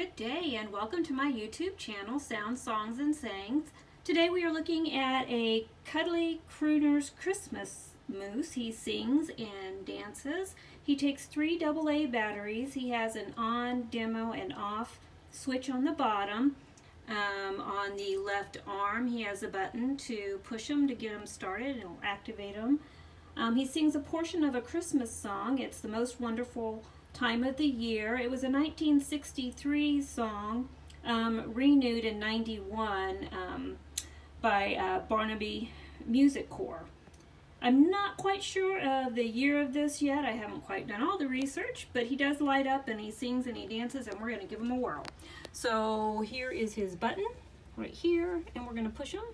Good day and welcome to my YouTube channel, Sounds, Songs, and Sayings. Today we are looking at a Cuddly Crooner's Christmas moose. He sings and dances. He takes three AA batteries. He has an on, demo, and off switch on the bottom. Um, on the left arm he has a button to push him to get him started. It'll activate him. Um, he sings a portion of a Christmas song. It's the most wonderful time of the year. It was a 1963 song, um, renewed in 91 um, by uh, Barnaby Music Corps. I'm not quite sure of the year of this yet. I haven't quite done all the research, but he does light up and he sings and he dances and we're going to give him a whirl. So here is his button right here and we're going to push him.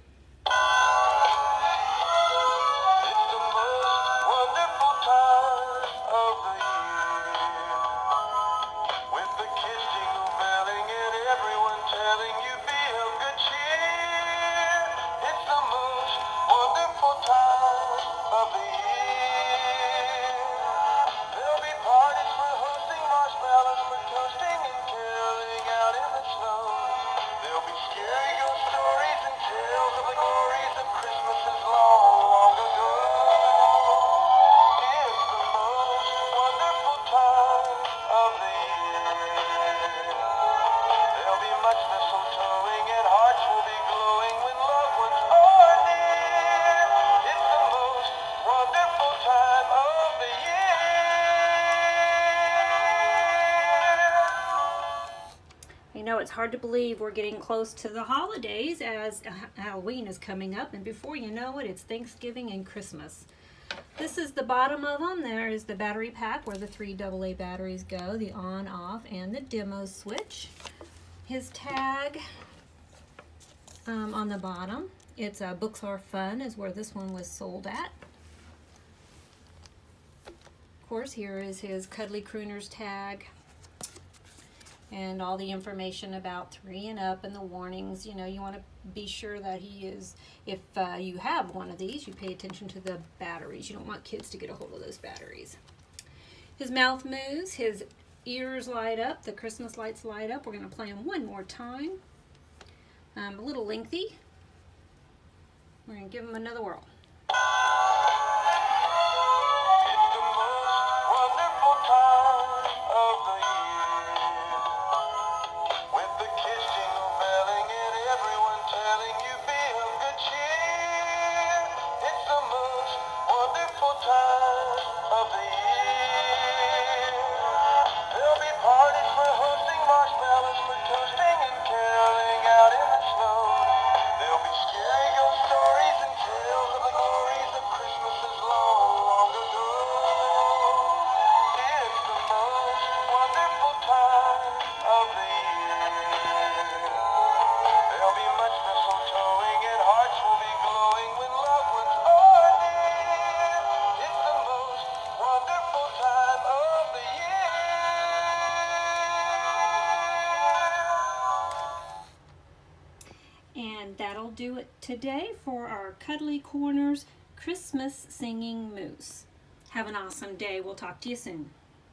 Know it's hard to believe we're getting close to the holidays as Halloween is coming up and before you know it it's Thanksgiving and Christmas. This is the bottom of them. There is the battery pack where the three AA batteries go, the on, off, and the demo switch. His tag um, on the bottom. It's uh, Books Are Fun is where this one was sold at. Of course, here is his Cuddly Crooners tag and all the information about three and up and the warnings. You know, you want to be sure that he is, if uh, you have one of these, you pay attention to the batteries. You don't want kids to get a hold of those batteries. His mouth moves, his ears light up, the Christmas lights light up. We're going to play them one more time. Um, a little lengthy. We're going to give him another whirl. Do it today for our Cuddly Crooners Christmas Singing Moose. Have an awesome day. We'll talk to you soon.